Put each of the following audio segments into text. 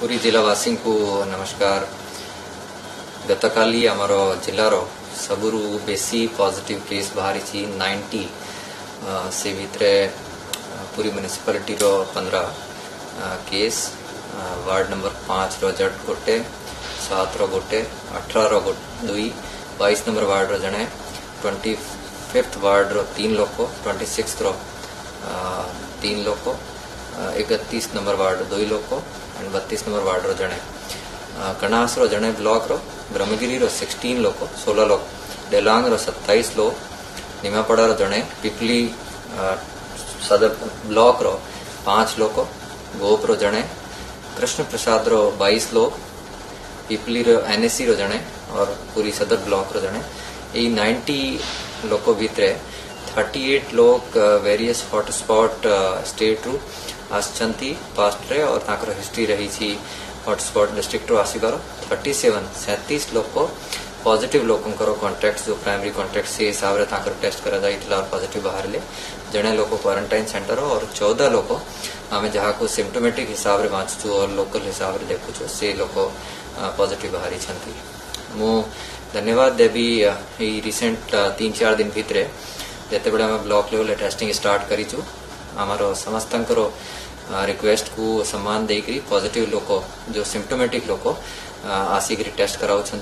पूरी जिलावासी को नमस्कार गत काली आम जिलार सबुरु बेसी पॉजिट केस बाहरी नाइंटी से भितर पूरी म्यूनिशिपाटी पंद्रह केस वार्ड नंबर पाँच रजट गोटे सात रोटे अठार दुई बैश नंबर वार्ड रणे ट्वेंटी फिफ्थ वार्ड रो तीन लोक ट्वेंटी सिक्स रो तीन लोक इकतीस नंबर वार्ड दुई लोग को एंड बत्तीस नंबर वार्ड रो जड़े कणास रो जड़े ब्लॉक रो, ब्रह्मगिरी रो सिक्सटीन लोग को, सोलह लोग, डेलांग रो सत्ताईस लोग, निमापड़ा रो जड़े पिपली सदर ब्लॉक रो पाँच लोग को, गोप रो जड़े कृष्ण प्रसाद रो बाईस लोग, पिपली रो एनएससी रो जड़े और पूरी सदर ब्लॉक रो जड़े यही नाइंटी लोग भितर 38 लोग वेरियस हॉटस्पॉट स्टेट रु आसछंती पास्ट रे और ताकर हिस्ट्री रही हॉटस्पॉट डिस्ट्रिक्ट रू आसिबार 37 37 लोक पॉजिटिव लोकंकर कॉन्टैक्ट जो प्राइमरी कॉन्टैक्ट से हिसाब रे ताकर टेस्ट करा जाइतला और पॉजिटिव बाहरले जणे लोक क्वारंटाइन सेंटर और 14 लोक आमे जहा को सिम्टोमेटिक हिसाब रे बांचछु और लोकल हिसाब रे देखुछु से लोक पॉजिटिव बाहरी छंती। मु, धन्यवाद देवी ई रिसेंट 3 4 दिन भितरे जिते आम ब्लक लेवल टेस्टिंग स्टार्ट कर समस्त रिक्वेस्ट को सम्मान देकर पजिट लोक जो सिमटोमेटिक लोक आसिक टेस्ट कराऊँचा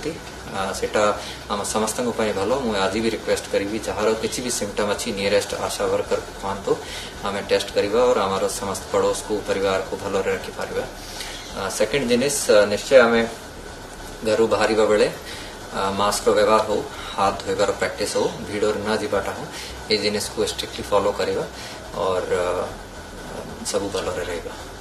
समस्त भल मुझे रिक्वेस्ट करी जो कि सिमटम अच्छी नियरेस्ट आशा वर्कर को कहतु आम टेस्ट करवा और आम समस्त पड़ोस को परिवार भल रखिपर सेकेंड जिनिश निश्चय आम घर बाहर बेले मास्क व्यवहार हो, हाथ धोबार प्राक्टिस हो, भिड़ न जीवाटा हो, ये जिनिस को स्ट्रिक्टली फॉलो करवा और सब भल रहा